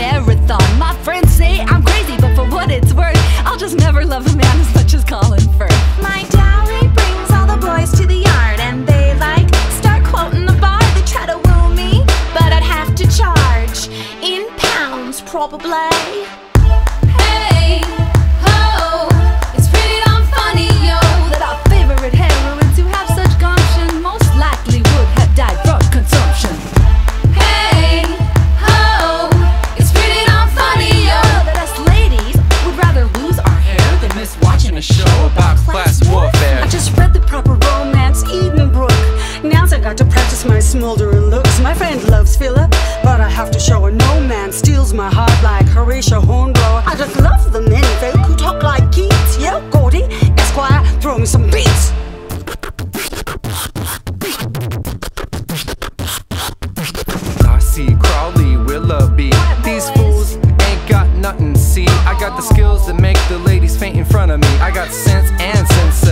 marathon. My friends say I'm crazy, but for what it's worth, I'll just never love a man as much as Colin Firth. My dowry brings all the boys to the yard, and they like start quoting the bar. They try to woo me, but I'd have to charge in pounds, probably. Hey, ho, it's pretty damn funny, yo, that our favorite hero. smoldering looks. My friend loves filler, but I have to show her no man steals my heart like Horatio Hornblower. I just love the men they who talk like geeks. Yo, Gordy, Esquire, throw me some beats. I see Crawley, Willoughby. These fools ain't got nothing. See, I got the skills that make the ladies faint in front of me. I got sense and sense.